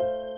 Música